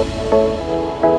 Música